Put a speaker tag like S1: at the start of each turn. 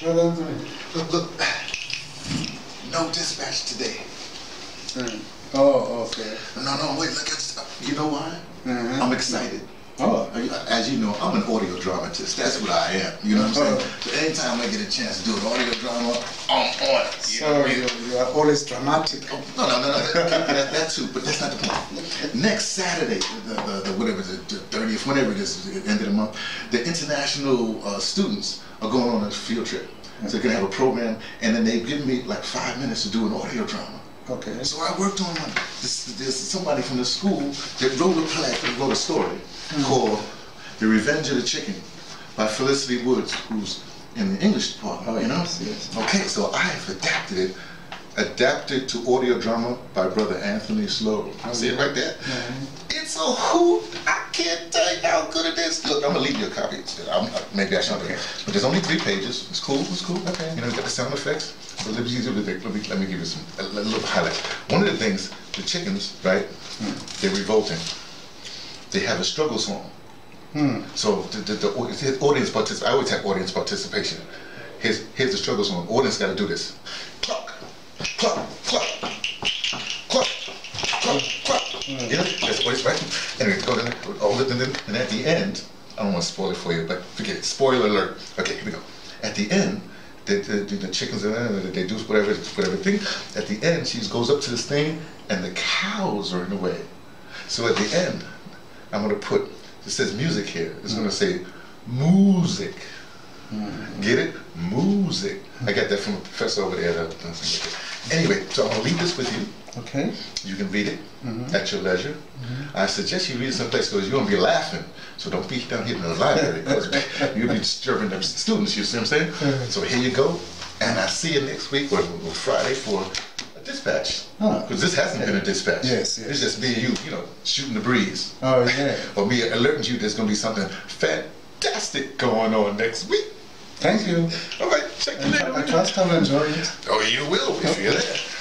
S1: Right on to me. Look, look. No dispatch today.
S2: Mm. Oh, okay.
S1: No, no, wait, look, you know why?
S2: Mm -hmm.
S1: I'm excited.
S2: Oh.
S1: Uh, as you know, I'm an audio dramatist. That's what I am. You know what I'm oh.
S2: saying?
S1: So anytime I get a chance to do an audio drama, on. You know
S2: so
S1: what I mean?
S2: you, are always dramatic.
S1: No, no, no, no. That, that too, but that's not the point. Next Saturday, the, the, the whatever the, the 30th, whenever it is, the end of the month, the international uh, students are going on a field trip. So they're gonna have a program, and then they give me like five minutes to do an audio drama.
S2: Okay.
S1: So I worked on one. This, there's somebody from the school that wrote a play, wrote a story called "The Revenge of the Chicken" by Felicity Woods, who's in the English department.
S2: Oh,
S1: you know?
S2: yes, yes.
S1: Okay, so I have adapted it, adapted to audio drama by Brother Anthony Sloan. Oh, see it right there? It's a hoot. I can't tell you how good it is. Look, I'm gonna leave you a copy. I'm, uh, maybe I should.
S2: Okay.
S1: But there's only three pages. It's cool. It's cool.
S2: Okay.
S1: You know, you got the sound effects. So let me, let me, let me, give you some a, a little highlight. One of the things, the chickens, right? Hmm. They're revolting. They have a struggle song.
S2: Hmm.
S1: So the, the, the audience particip I always have audience participation. Here's here's the struggle song. Audience got to do this. Cluck, cluck, cluck, cluck, cluck, cluck. You know, that's it's right. Anyway, go to all it, and and at the end, I don't want to spoil it for you, but forget it. Spoiler alert. Okay, here we go. At the end. The, the, the, the chickens and uh, they do whatever whatever thing. At the end, she goes up to this thing, and the cows are in the way. So at the end, I'm gonna put, it says music here, it's gonna say music. Hmm. Get it? Music. I got that from a professor over there. Anyway, so I'm gonna leave this with you.
S2: Okay.
S1: You can read it mm-hmm. at your leisure. Mm-hmm. I suggest you read it someplace because you're gonna be laughing. So don't be down here in the library because you'll be disturbing the students. You see what I'm saying? Mm-hmm. So here you go, and I see you next week or, Friday for dispatch. Because this hasn't been a dispatch.
S2: Yes, yes.
S1: It's just me and you, you know, shooting the breeze.
S2: Oh, yeah.
S1: or me alerting you there's gonna be something fantastic going on next week.
S2: Thank you.
S1: All right, check the
S2: I
S1: later.
S2: trust I'll enjoy it.
S1: Oh, you will if you're there.